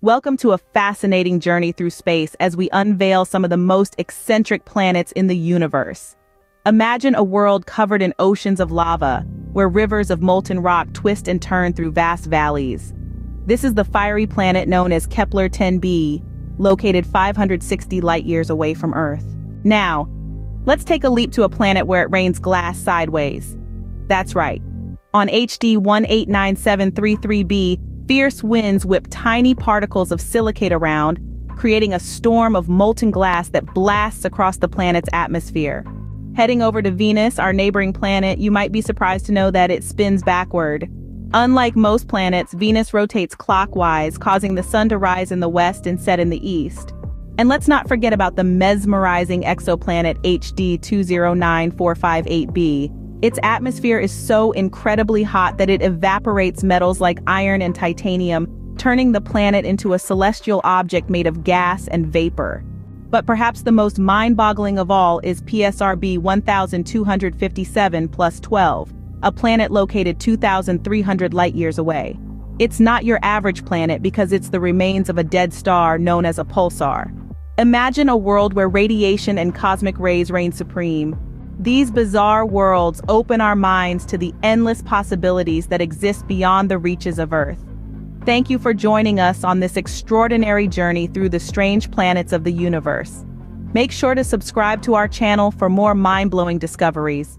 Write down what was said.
Welcome to a fascinating journey through space as we unveil some of the most eccentric planets in the universe. Imagine a world covered in oceans of lava, where rivers of molten rock twist and turn through vast valleys. This is the fiery planet known as Kepler-10b, located 560 light-years away from Earth. Now, let's take a leap to a planet where it rains glass sideways. That's right. On HD 189733b, Fierce winds whip tiny particles of silicate around, creating a storm of molten glass that blasts across the planet's atmosphere. Heading over to Venus, our neighboring planet, you might be surprised to know that it spins backward. Unlike most planets, Venus rotates clockwise, causing the sun to rise in the west and set in the east. And let's not forget about the mesmerizing exoplanet HD 209458b, its atmosphere is so incredibly hot that it evaporates metals like iron and titanium, turning the planet into a celestial object made of gas and vapor. But perhaps the most mind-boggling of all is PSRB 1257 plus 12, a planet located 2,300 light-years away. It's not your average planet because it's the remains of a dead star known as a pulsar. Imagine a world where radiation and cosmic rays reign supreme, these bizarre worlds open our minds to the endless possibilities that exist beyond the reaches of Earth. Thank you for joining us on this extraordinary journey through the strange planets of the universe. Make sure to subscribe to our channel for more mind-blowing discoveries.